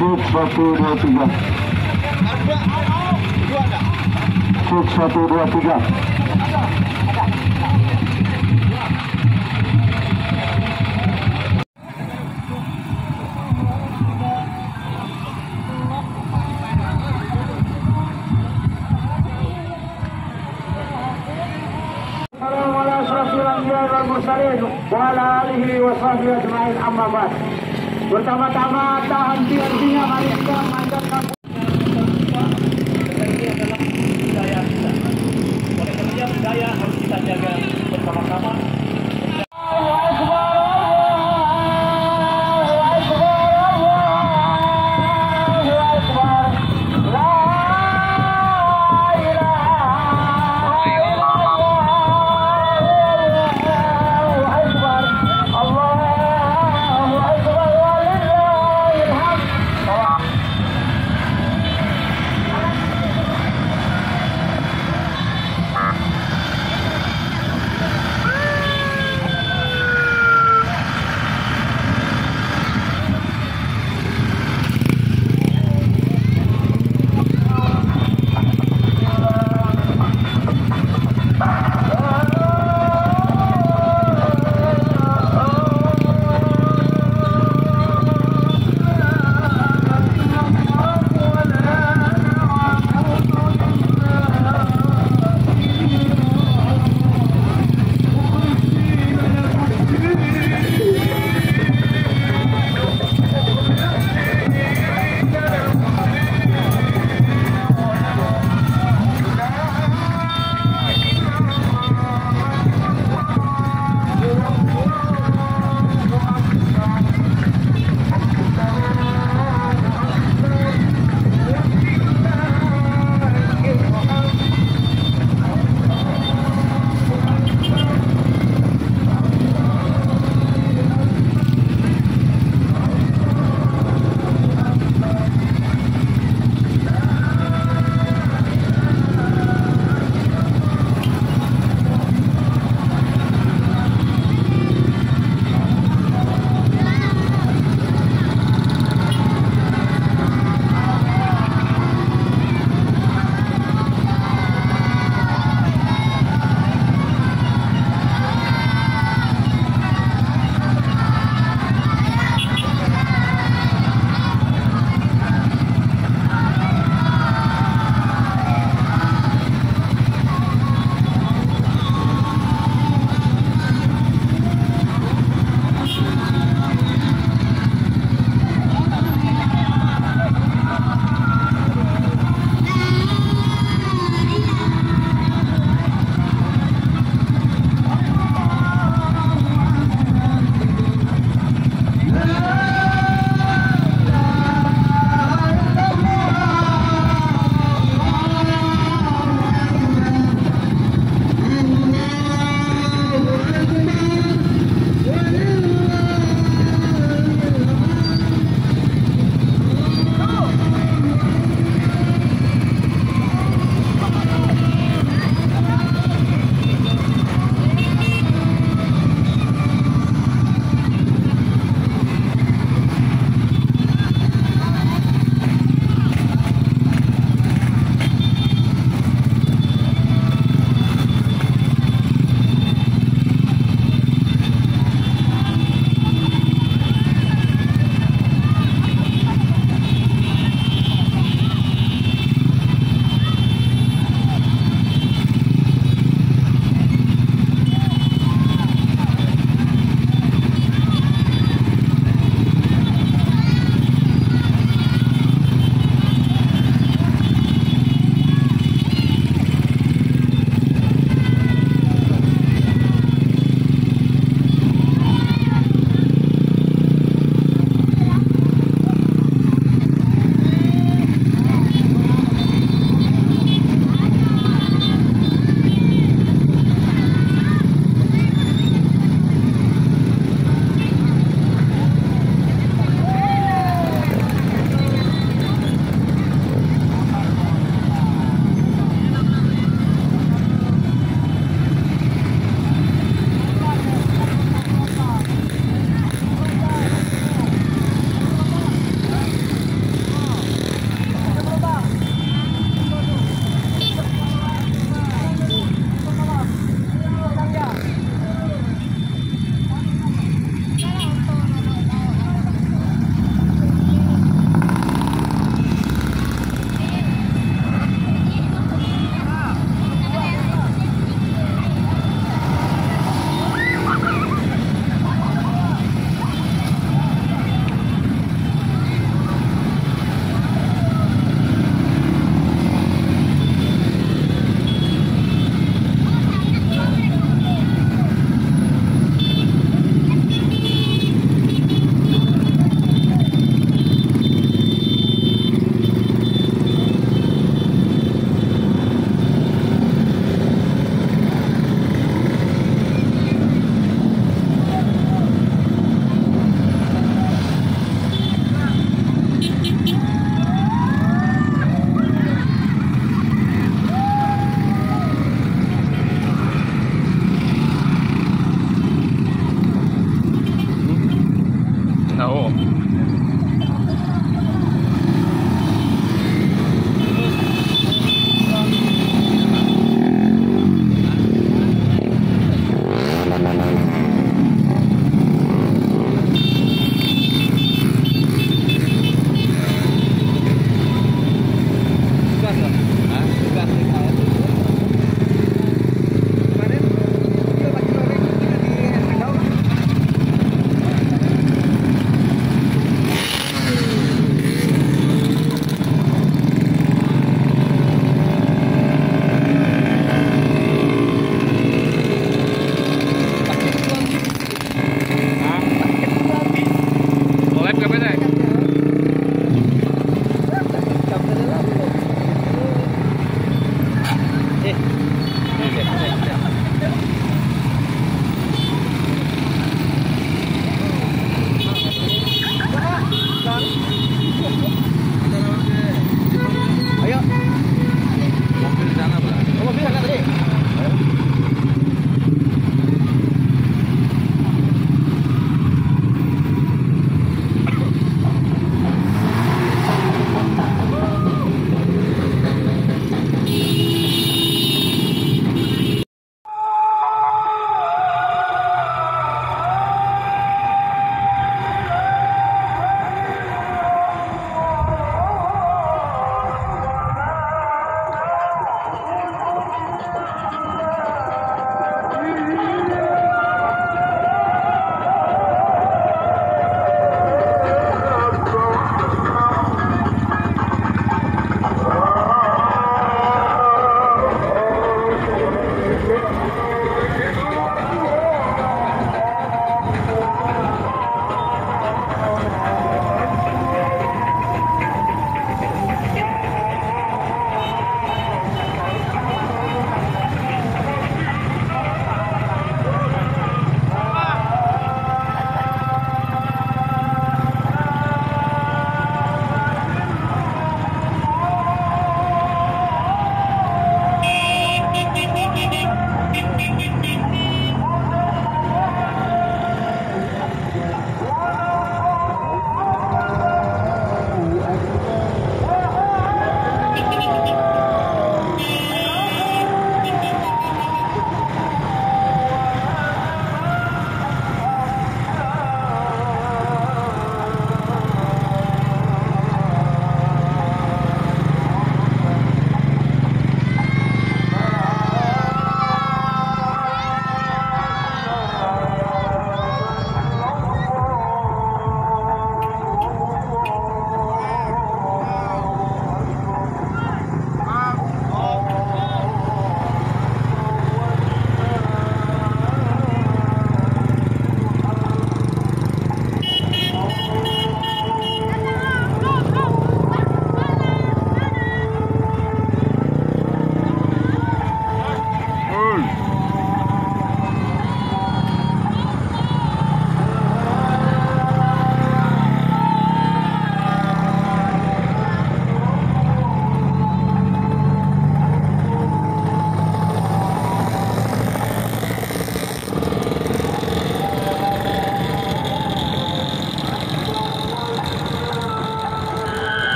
Cek satu dua tiga. Cek satu dua tiga. Assalamualaikum warahmatullahi Pertama-tama tahan henti-hentinya mari kita manjatkan